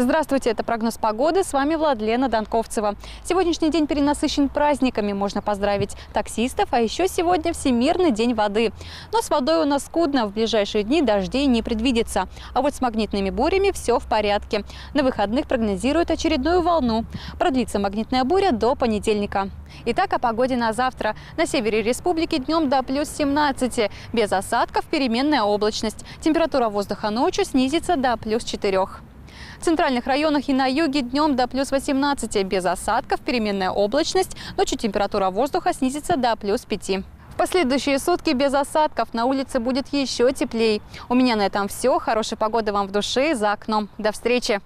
Здравствуйте, это прогноз погоды. С вами Владлена Донковцева. Сегодняшний день перенасыщен праздниками. Можно поздравить таксистов, а еще сегодня Всемирный день воды. Но с водой у нас скудно. В ближайшие дни дождей не предвидится. А вот с магнитными бурями все в порядке. На выходных прогнозируют очередную волну. Продлится магнитная буря до понедельника. Итак, о погоде на завтра. На севере республики днем до плюс 17. Без осадков переменная облачность. Температура воздуха ночью снизится до плюс 4. В центральных районах и на юге днем до плюс 18. Без осадков, переменная облачность. Ночью температура воздуха снизится до плюс 5. В последующие сутки без осадков на улице будет еще теплее. У меня на этом все. Хорошей погоды вам в душе и за окном. До встречи!